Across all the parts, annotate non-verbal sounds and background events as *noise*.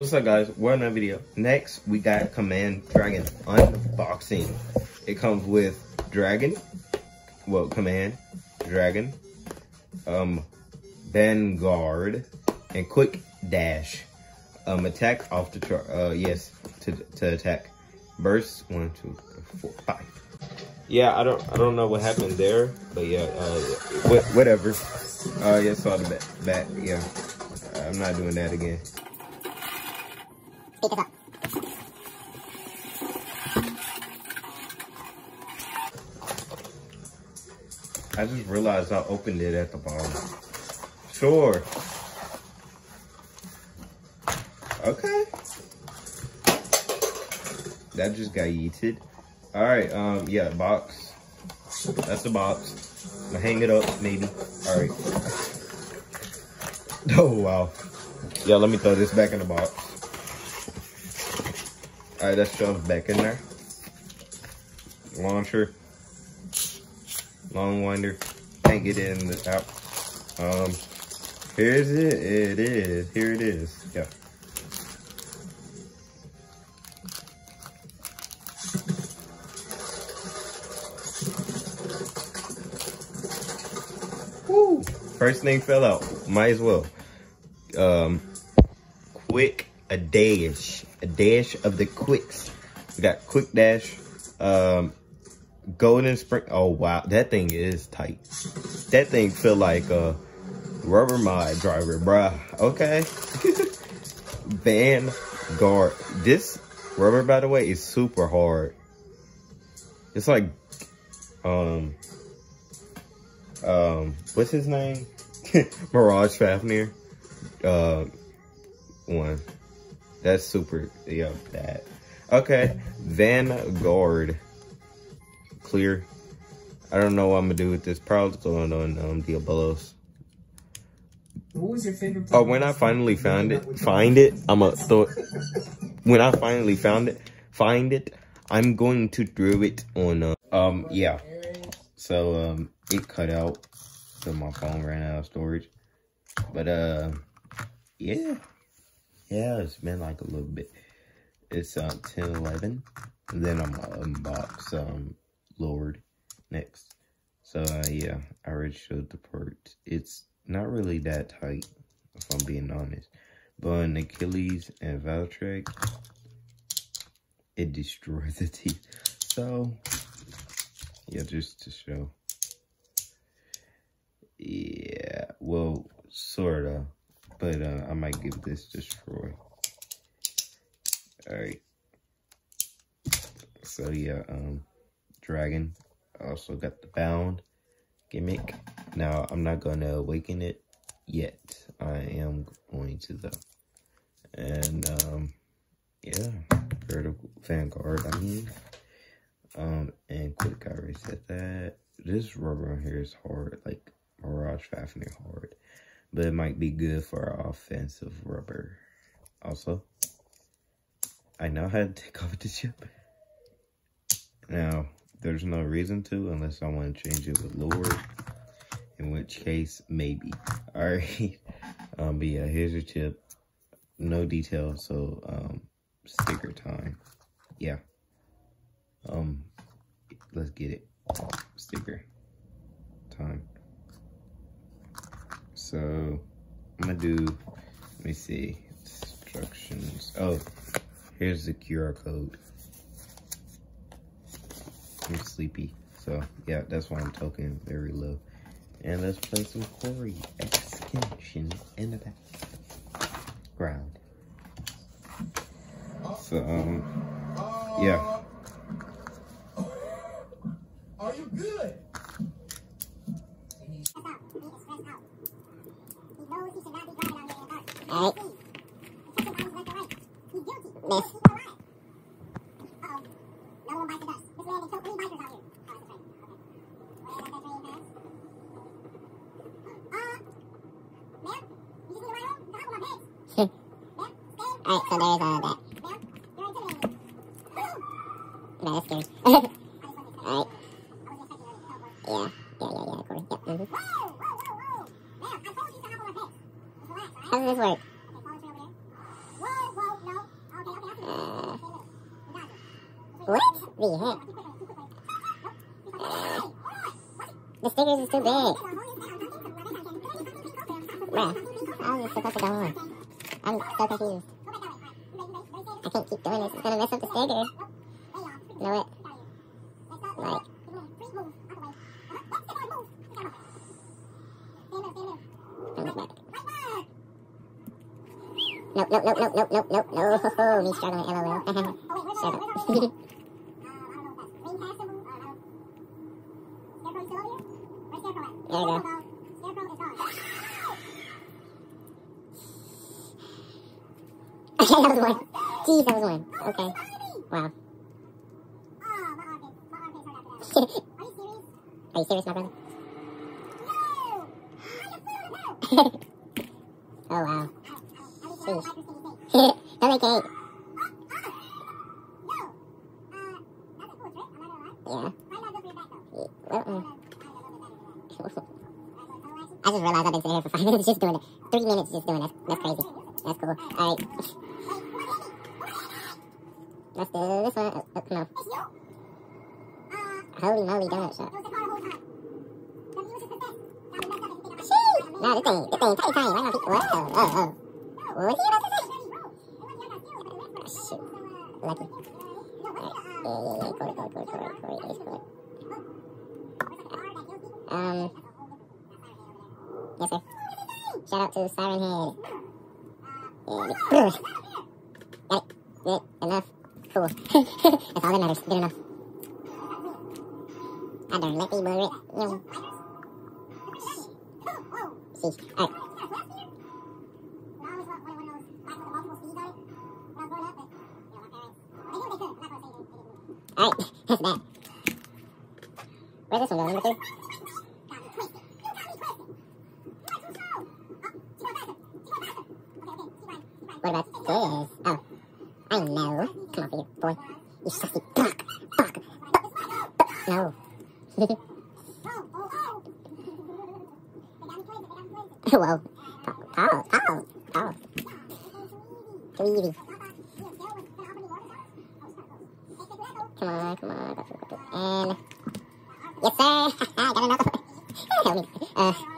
What's up guys, we're on a video. Next, we got Command Dragon unboxing. It comes with Dragon, well, Command, Dragon, um, Vanguard, and Quick Dash. Um, attack off the chart, uh, yes, to, to attack. Burst, one, two, three, four, five. Yeah, I don't, I don't know what happened there, but yeah, uh, wh whatever. Uh, yeah, saw the back, back, yeah. I'm not doing that again. This up. I just realized I opened it at the bottom. Sure. Okay. That just got yeeted. All right, um, yeah, box. That's the box. I'm gonna hang it up, maybe. All right. *laughs* Oh, wow. Yeah, let me throw this back in the box. All right, that's shoved back in there. Launcher. Long winder. Can't get it in the out. Um, here's it. It is. Here it is. Yeah. Woo! First thing fell out. Might as well. Um, quick a dash, a dash of the quicks. We got quick dash, um, golden spring. Oh wow, that thing is tight. That thing feel like a rubber mod driver, bruh. Okay. *laughs* Vanguard. This rubber, by the way, is super hard. It's like, um, um, what's his name? *laughs* Mirage Fafnir. Uh, one. That's super, yeah, that. Okay, Vanguard. Clear. I don't know what I'm gonna do with this. Probably going on um, Diabolos. What was your favorite? Oh, when I finally found it, find it, I'm gonna throw it. When I finally found it, find it, I'm going to throw it on, uh, um, yeah. So, um, it cut out, so my phone ran out of storage. But, uh, yeah. Yeah, it's been like a little bit. It's, uh, 10, 11. And then I'm gonna unbox, um, Lord next. So, uh, yeah, I already showed the part. It's not really that tight, if I'm being honest. But on Achilles and Valtryek, it destroyed the teeth. So, yeah, just to show. Yeah, well, sorta. But uh, I might give this destroy. Alright. So, yeah, um, Dragon. Also got the Bound gimmick. Now, I'm not going to awaken it yet. I am going to, though. And, um, yeah, Vertical Vanguard, I mean. Um, and quick, I reset that. This rubber on here is hard, like Mirage Fafnir hard. But it might be good for our offensive rubber. Also, I know how to take *laughs* off the chip. Now, there's no reason to unless I want to change it with Lord. In which case, maybe. *laughs* Alright. Um, but yeah, here's your chip. No details, so um sticker time. Yeah. Um let's get it. Sticker time. So I'm gonna do let me see instructions. Oh, here's the QR code. I'm sleepy. So yeah, that's why I'm talking very low. And let's play some Corey extension in the background. So um yeah. Are you good? Alright. Miss. Alright, so there's uh, that. *laughs* No, that's scary. *laughs* Alright. Yeah, yeah, yeah, yeah, Corey. Yep. Mm -hmm. How does this work? What the heck? The stickers is too big. Bruh, how is this supposed to go on? I'm so confused. I can't keep doing this. It's gonna mess up the sticker. You know what? Like, bring it back. Nope, nope, nope, nope, nope, nope, nope, no. Me struggling, *laughs* lol. Shut up. *laughs* *laughs* There you go. Okay, that was one. Jeez, that was one. Okay. Wow. *laughs* Are you serious, my brother? No! *laughs* Oh, wow. Sheesh. no, they can't. Yeah. I just realized I've been sitting here for five *laughs* minutes just doing it. Three minutes just doing it. That's crazy. That's cool. Alright. Let's do this one. Oh, oh, come on. Holy moly donut shop. Sheesh. No, this thing, this thing tiny, tiny. Right now, people, what? Oh, oh, oh. What was he about to say? Oh, shoot. Lucky. Alright. Yeah, yeah, yeah. Um. Yes, sir. Shout out to Siren Head. Yeah, Got it. Good. Enough. Cool. *laughs* That's all that matters. Good enough. I don't let me it. No. See. Alright. Alright. *laughs* That's that. Where's this one going? Number two? This? Oh, I know. Come on, boy. You sussy buck, buck, buck. No. Whoa. Pause, pause. Too. Come on, come on. And yes, sir. *laughs* I got another one. *laughs* Help me. Uh.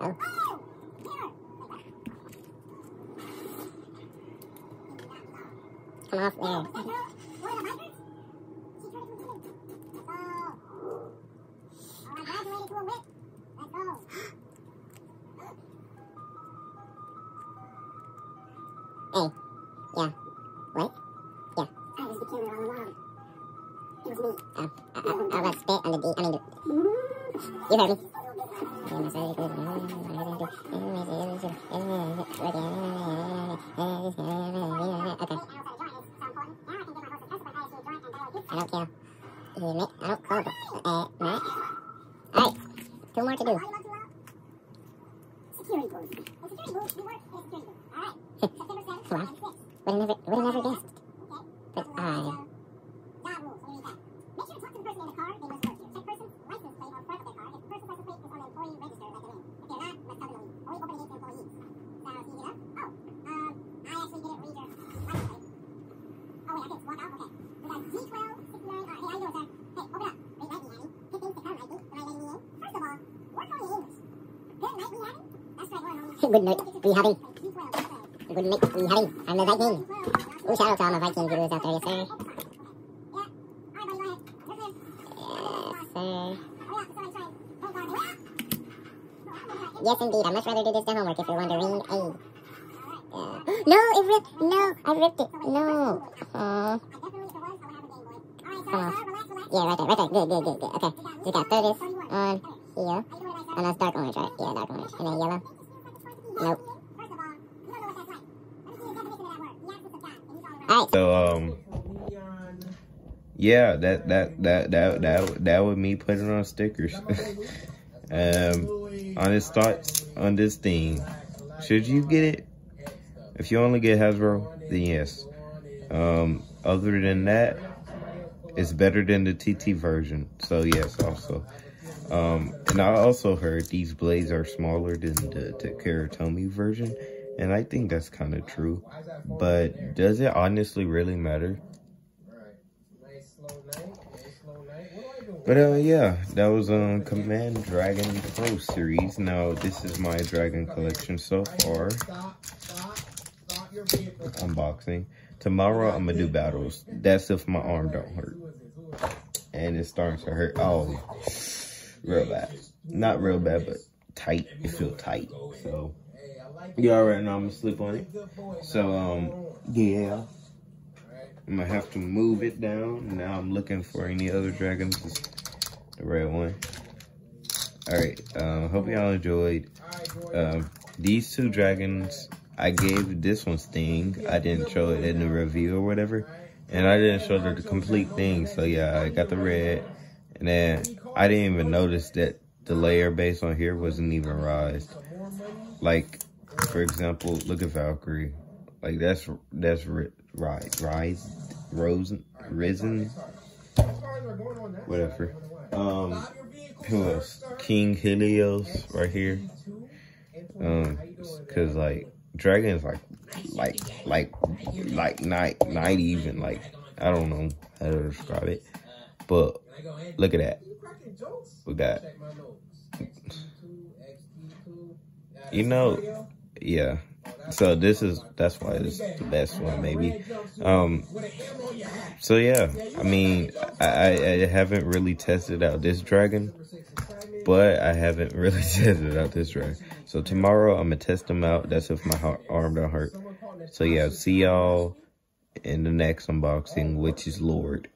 oh. Come off there. Hey. Yeah. What? Yeah. I was the killer all along. It was me. I, I, I was spit on the D. I mean, you heard me. Okay. I don't care. You I don't call, but, uh, right? Alright. Two more to do. Security booth. Security booth, you work at security booth. All right. September 7th, Come on. 2006. Would have never, would have never guessed. But I, Job rules. Let me read that. Make sure to talk to the person in the car they must work here. Check person's license plate on front of their car. If the person's license plate is on the employee register, let them in. If they're not, let's tell them to leave. Only open it to employees. Sounds easy enough. Oh, um, I actually didn't read your license plate. Oh, wait, I can walk out? Okay. We got G12, 69. All right, hey, how you doing, sir? Hey, open up. Great night, me, Annie. Good things to come, might be. Am I letting me in? First of all, work on your English. Good night, me, Annie. That's right, we're on Good night, we having. G12, okay. good night, we having. I'm the Viking. Ooh, shout out to all my Viking viewers out there, yes, sir. Yes, sir. Yes, indeed. I'd much rather do this than homework if you're wondering. Hey. Uh, *gasps* no, it ripped. No, I ripped it. No. Come on. Yeah, right there, right there. Good, good, good, good. Okay. Just gotta throw this on here. Oh, that's dark orange, right? Yeah, dark orange. And then yellow? Nope. First of all, you don't know what that's like. Let me give you a definition of that word. The absence of God. And he's all around. Alright. So um, yeah, that that that that that that would me putting on stickers. *laughs* um, honest thoughts on this thing. Should you get it? If you only get Hasbro, then yes. Um, other than that, it's better than the TT version. So yes, also. Um, and I also heard these blades are smaller than the Takara Tomy version. And I think that's kind of true. But does it honestly really matter? But uh, yeah, that was um Command Dragon Pro series. Now this is my Dragon collection so far. Unboxing. Tomorrow I'm gonna do battles. That's if my arm don't hurt, and it's starting to hurt. Oh, real bad. Not real bad, but tight. It feel tight. So you already know I'm gonna sleep on it. So um yeah. I'm gonna have to move it down. Now I'm looking for any other dragons. The red one. Alright, uh, hope y'all enjoyed. Um, these two dragons, I gave this one Sting. I didn't show it in the review or whatever. And I didn't show the complete thing. So yeah, I got the red. And then I didn't even notice that the layer base on here wasn't even raised. Like, for example, look at Valkyrie. Like that's that's ri- rise, rise, risen, risen, whatever. Um, who else? King Helios right here. Um, cause like dragons like like like like not not even like I don't know how to describe it, but look at that. We got you know yeah. So this is that's why it's the best one maybe. um so yeah. I mean i i haven't really tested out this dragon but i haven't really *laughs* tested out this dragon. So tomorrow i'm gonna test them out. That's if my heart, arm don't hurt. So yeah see y'all in the next unboxing which is lord